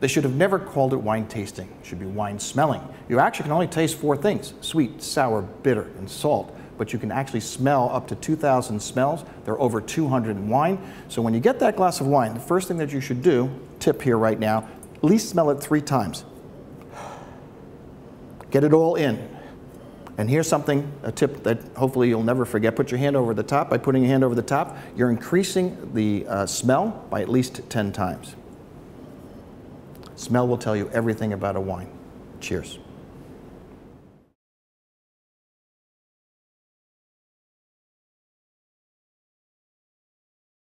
They should have never called it wine tasting. It should be wine smelling. You actually can only taste four things sweet, sour, bitter, and salt. But you can actually smell up to 2,000 smells. There are over 200 in wine. So when you get that glass of wine, the first thing that you should do, tip here right now, at least smell it three times. Get it all in. And here's something, a tip that hopefully you'll never forget. Put your hand over the top. By putting your hand over the top, you're increasing the uh, smell by at least 10 times. Smell will tell you everything about a wine. Cheers.